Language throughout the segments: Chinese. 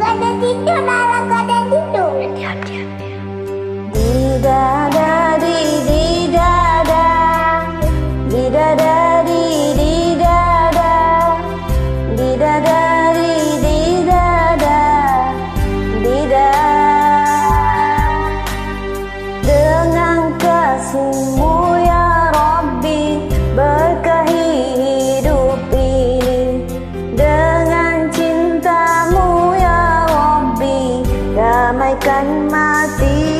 Gorden tidur. mày cần ma mati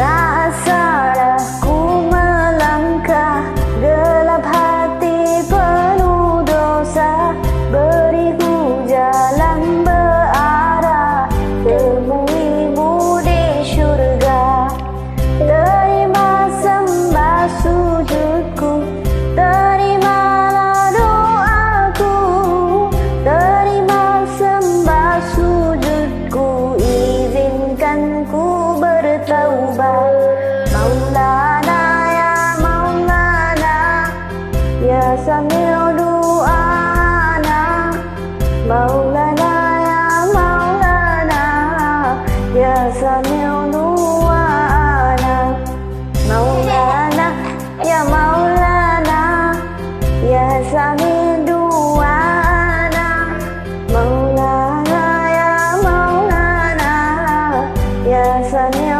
da. Sunny